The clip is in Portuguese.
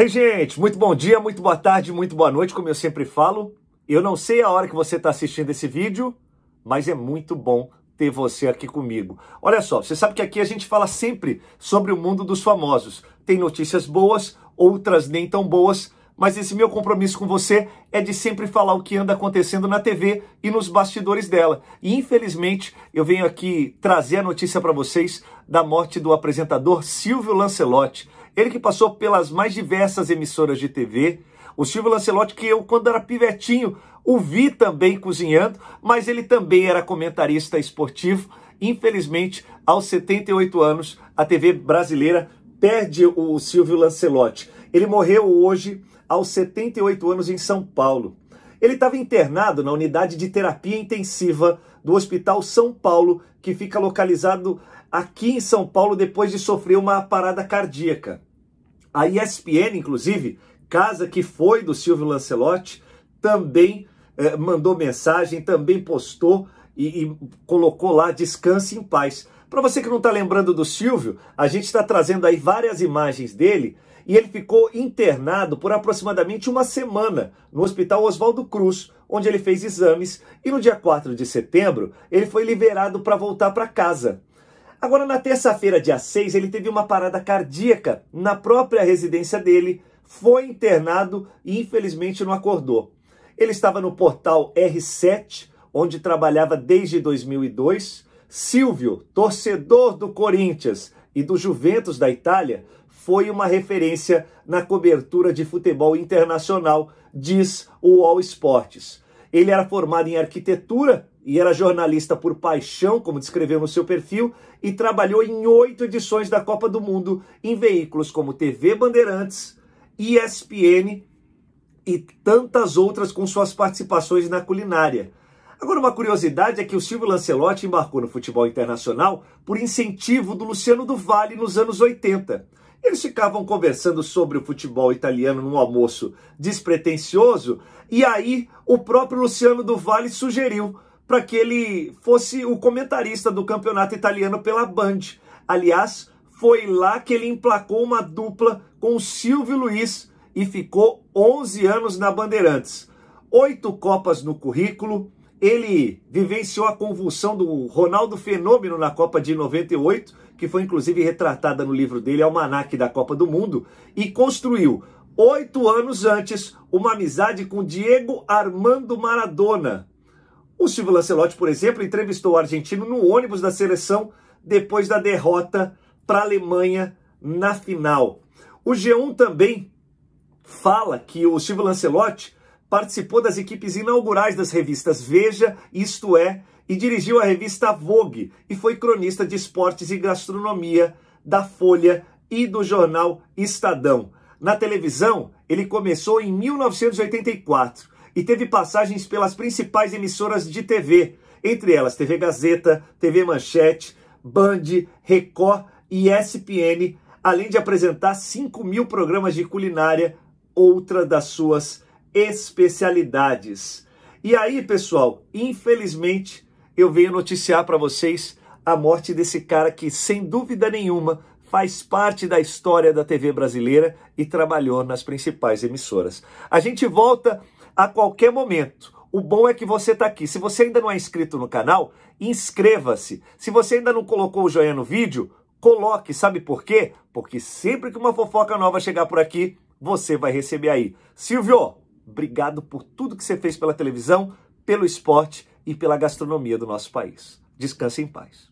Hey, gente, muito bom dia, muito boa tarde, muito boa noite, como eu sempre falo. Eu não sei a hora que você está assistindo esse vídeo, mas é muito bom ter você aqui comigo. Olha só, você sabe que aqui a gente fala sempre sobre o mundo dos famosos. Tem notícias boas, outras nem tão boas, mas esse meu compromisso com você é de sempre falar o que anda acontecendo na TV e nos bastidores dela. E infelizmente, eu venho aqui trazer a notícia para vocês da morte do apresentador Silvio Lancelotti. Ele que passou pelas mais diversas emissoras de TV. O Silvio Lancelotti, que eu, quando era pivetinho, o vi também cozinhando, mas ele também era comentarista esportivo. Infelizmente, aos 78 anos, a TV brasileira perde o Silvio Lancelotti. Ele morreu hoje aos 78 anos em São Paulo. Ele estava internado na unidade de terapia intensiva do Hospital São Paulo, que fica localizado aqui em São Paulo depois de sofrer uma parada cardíaca. A ESPN, inclusive, casa que foi do Silvio Lancelotti, também eh, mandou mensagem, também postou e, e colocou lá descanse em paz. Para você que não está lembrando do Silvio, a gente está trazendo aí várias imagens dele e ele ficou internado por aproximadamente uma semana no Hospital Oswaldo Cruz, onde ele fez exames e no dia 4 de setembro ele foi liberado para voltar para casa. Agora, na terça-feira, dia 6, ele teve uma parada cardíaca na própria residência dele, foi internado e infelizmente não acordou. Ele estava no portal R7, onde trabalhava desde 2002. Silvio, torcedor do Corinthians e do Juventus da Itália, foi uma referência na cobertura de futebol internacional, diz o All Sports. Ele era formado em arquitetura e era jornalista por paixão, como descreveu no seu perfil, e trabalhou em oito edições da Copa do Mundo em veículos como TV Bandeirantes, ESPN e tantas outras com suas participações na culinária. Agora, uma curiosidade é que o Silvio Lancelotti embarcou no futebol internacional por incentivo do Luciano do Vale nos anos 80. Eles ficavam conversando sobre o futebol italiano num almoço despretensioso, e aí o próprio Luciano do Vale sugeriu para que ele fosse o comentarista do campeonato italiano pela Band. Aliás, foi lá que ele emplacou uma dupla com o Silvio Luiz e ficou 11 anos na Bandeirantes. Oito Copas no currículo. Ele vivenciou a convulsão do Ronaldo Fenômeno na Copa de 98, que foi inclusive retratada no livro dele, Almanac da Copa do Mundo, e construiu, oito anos antes, uma amizade com Diego Armando Maradona, o Silvio Lancelotti, por exemplo, entrevistou o argentino no ônibus da seleção depois da derrota para a Alemanha na final. O G1 também fala que o Silvio Lancelotti participou das equipes inaugurais das revistas Veja, Isto É, e dirigiu a revista Vogue e foi cronista de esportes e gastronomia da Folha e do jornal Estadão. Na televisão, ele começou em 1984 e teve passagens pelas principais emissoras de TV, entre elas TV Gazeta, TV Manchete, Band, Record e ESPN, além de apresentar 5 mil programas de culinária, outra das suas especialidades. E aí, pessoal, infelizmente, eu venho noticiar para vocês a morte desse cara que, sem dúvida nenhuma, faz parte da história da TV brasileira e trabalhou nas principais emissoras. A gente volta a qualquer momento. O bom é que você está aqui. Se você ainda não é inscrito no canal, inscreva-se. Se você ainda não colocou o joinha no vídeo, coloque. Sabe por quê? Porque sempre que uma fofoca nova chegar por aqui, você vai receber aí. Silvio, obrigado por tudo que você fez pela televisão, pelo esporte e pela gastronomia do nosso país. Descanse em paz.